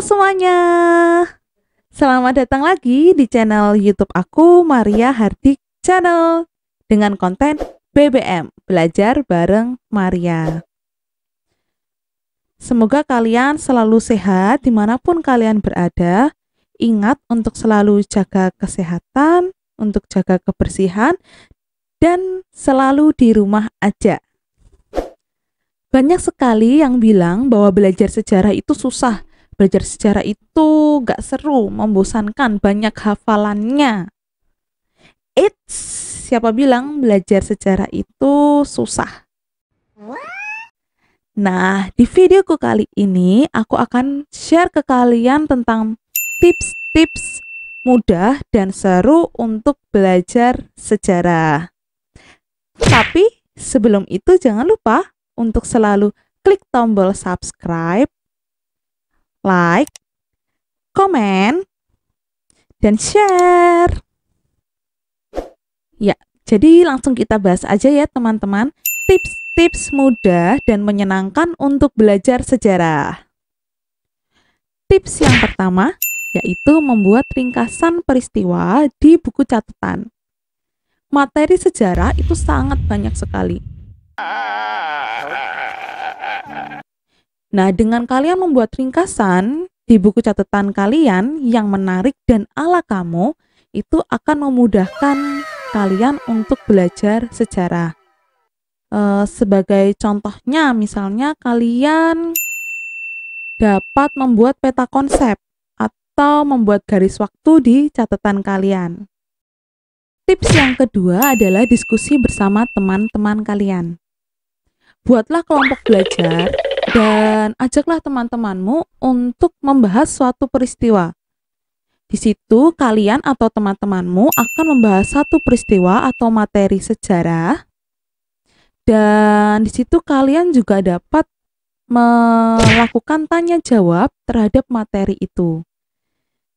semuanya. Selamat datang lagi di channel YouTube aku Maria Hardik Channel dengan konten BBM Belajar bareng Maria. Semoga kalian selalu sehat di mana pun kalian berada. Ingat untuk selalu jaga kesehatan, untuk jaga kebersihan, dan selalu di rumah aja. Banyak sekali yang bilang bahwa belajar sejarah itu susah, belajar sejarah itu gak seru, membosankan, banyak hafalannya. It's siapa bilang belajar sejarah itu susah? Nah, di videoku kali ini aku akan share ke kalian tentang tips-tips mudah dan seru untuk belajar sejarah. Tapi sebelum itu jangan lupa untuk selalu klik tombol subscribe, like, komen, dan share. Ya, jadi langsung kita bahas aja ya teman-teman tips-tips mudah dan menyenangkan untuk belajar sejarah. Tips yang pertama yaitu membuat ringkasan peristiwa di buku catatan. Materi sejarah itu sangat banyak sekali Nah, dengan kalian membuat ringkasan di buku catatan kalian yang menarik dan ala kamu, itu akan memudahkan kalian untuk belajar sejarah. E, sebagai contohnya, misalnya kalian dapat membuat peta konsep atau membuat garis waktu di catatan kalian. Tips yang kedua adalah diskusi bersama teman-teman kalian. Buatlah kelompok belajar dan ajaklah teman-temanmu untuk membahas suatu peristiwa. Di situ kalian atau teman-temanmu akan membahas satu peristiwa atau materi sejarah. Dan di situ kalian juga dapat melakukan tanya jawab terhadap materi itu.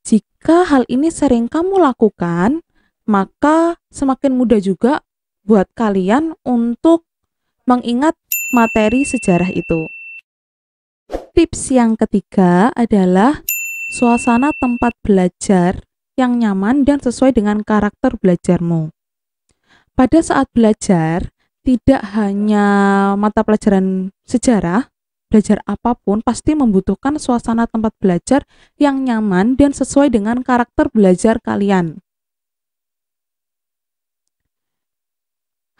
Jika hal ini sering kamu lakukan, maka semakin mudah juga buat kalian untuk mengingat materi sejarah itu. Tips yang ketiga adalah suasana tempat belajar yang nyaman dan sesuai dengan karakter belajarmu. Pada saat belajar, tidak hanya mata pelajaran sejarah, belajar apa pun pasti membutuhkan suasana tempat belajar yang nyaman dan sesuai dengan karakter belajar kalian.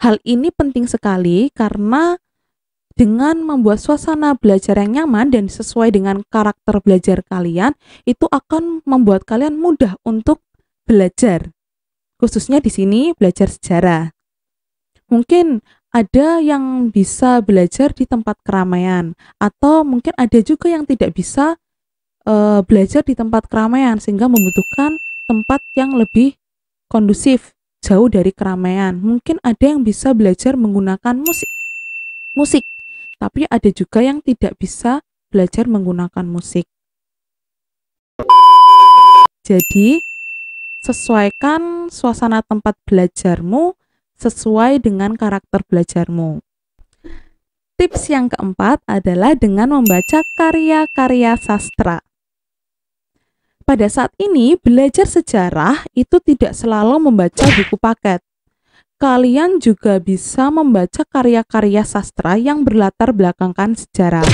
Hal ini penting sekali karena dengan membuat suasana belajar yang nyaman dan sesuai dengan karakter belajar kalian, itu akan membuat kalian mudah untuk belajar. Khususnya di sini belajar sejarah. Mungkin ada yang bisa belajar di tempat keramaian atau mungkin ada juga yang tidak bisa uh, belajar di tempat keramaian sehingga membutuhkan tempat yang lebih kondusif jauh dari keramaian. Mungkin ada yang bisa belajar menggunakan musik. Musik tapi ada juga yang tidak bisa belajar menggunakan musik. Jadi, sesuaikan suasana tempat belajarmu sesuai dengan karakter belajarmu. Tips yang keempat adalah dengan membaca karya-karya sastra. Pada saat ini, belajar sejarah itu tidak selalu membaca buku paket, kalian juga bisa membaca karya-karya sastra yang berlatar belakangkan sejarah.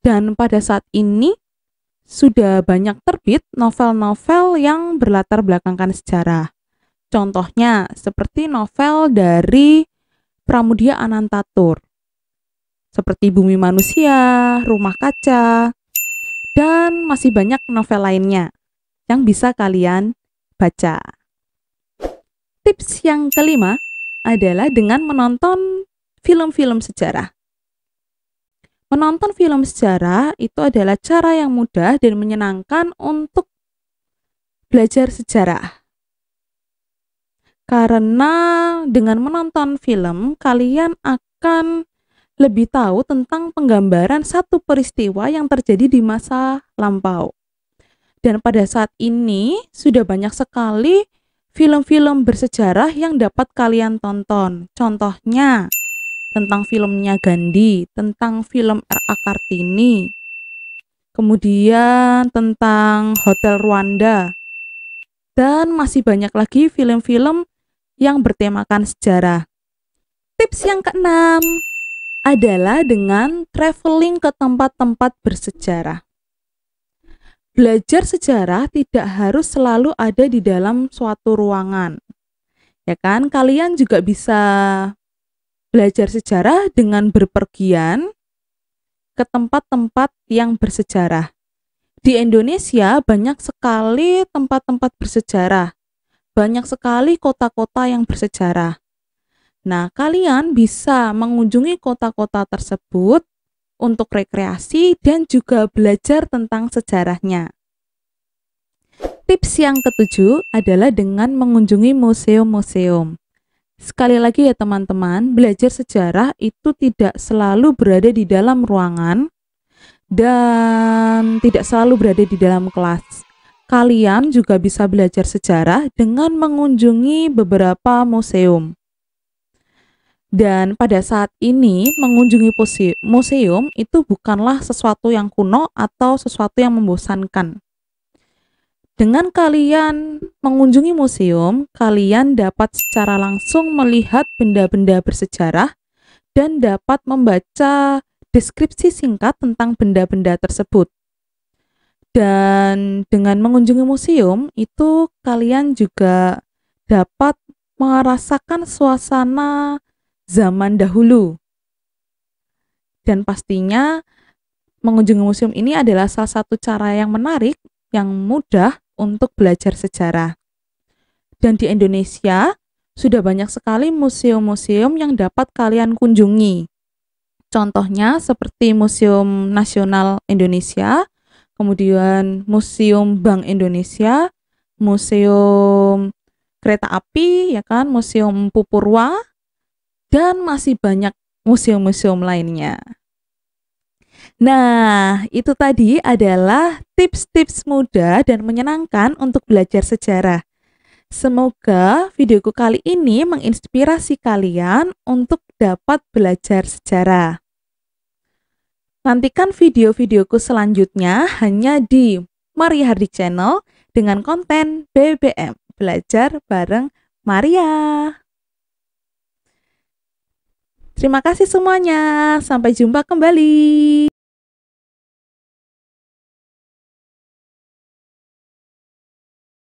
Dan pada saat ini sudah banyak terbit novel-novel yang berlatar belakangkan sejarah. Contohnya seperti novel dari Pramudia Anantatur. Seperti Bumi Manusia, Rumah Kaca, dan masih banyak novel lainnya yang bisa kalian baca. Tips yang kelima adalah dengan menonton film-film sejarah. Menonton film sejarah itu adalah cara yang mudah dan menyenangkan untuk belajar sejarah. Karena dengan menonton film, kalian akan lebih tahu tentang penggambaran satu peristiwa yang terjadi di masa lampau. Dan pada saat ini sudah banyak sekali film-film bersejarah yang dapat kalian tonton. Contohnya, tentang filmnya Gandhi, tentang film R.A. Kartini, kemudian tentang Hotel Rwanda, dan masih banyak lagi film-film yang bertemakan sejarah. Tips yang keenam adalah dengan traveling ke tempat-tempat bersejarah. Belajar sejarah tidak harus selalu ada di dalam suatu ruangan. Ya kan? Kalian juga bisa belajar sejarah dengan berpergian ke tempat-tempat yang bersejarah. Di Indonesia banyak sekali tempat-tempat bersejarah, banyak sekali kota-kota yang bersejarah. Nah, kalian bisa mengunjungi kota-kota tersebut untuk rekreasi dan juga belajar tentang sejarahnya. Tips yang ketujuh adalah dengan mengunjungi museum-museum. Sekali lagi ya teman-teman, belajar sejarah itu tidak selalu berada di dalam ruangan, dan tidak selalu berada di dalam kelas. Kalian juga bisa belajar sejarah dengan mengunjungi beberapa museum. Dan pada saat ini, mengunjungi museum itu bukanlah sesuatu yang kuno atau sesuatu yang membosankan. Dengan kalian mengunjungi museum, kalian dapat secara langsung melihat benda-benda bersejarah dan dapat membaca deskripsi singkat tentang benda-benda tersebut. Dan dengan mengunjungi museum, itu kalian juga dapat merasakan suasana zaman dahulu. Dan pastinya mengunjungi museum ini adalah salah satu cara yang menarik, yang mudah untuk belajar sejarah. Dan di Indonesia, sudah banyak sekali museum-museum yang dapat kalian kunjungi. Contohnya seperti Museum Nasional Indonesia, kemudian Museum Bank Indonesia, Museum Kereta Api, ya kan, Museum Pupurwa, dan masih banyak museum-museum lainnya. Nah, itu tadi adalah tips-tips mudah dan menyenangkan untuk belajar sejarah. Semoga videoku kali ini menginspirasi kalian untuk dapat belajar sejarah. Nantikan video-videoku selanjutnya hanya di Maria Hardi Channel dengan konten BBM Belajar bareng Maria. Terima kasih semuanya. Sampai jumpa kembali.